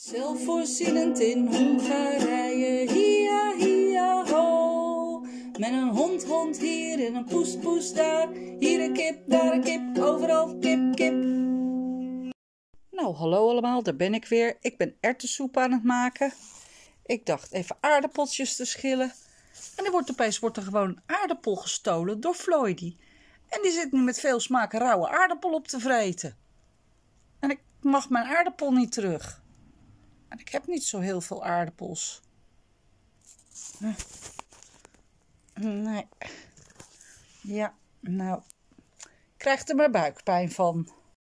Zelfvoorzienend in Hongarije, hia hia ho. Met een hond, hond hier en een poes, poes daar. Hier een kip, daar een kip, overal kip, kip. Nou, hallo allemaal, daar ben ik weer. Ik ben erwtensoep aan het maken. Ik dacht even aardappeltjes te schillen. En er wordt opeens wordt er gewoon een aardappel gestolen door Floydie. En die zit nu met veel smaak rauwe aardappel op te vreten. En ik mag mijn aardappel niet terug. En ik heb niet zo heel veel aardappels. Nee. Ja, nou. Ik krijg er maar buikpijn van.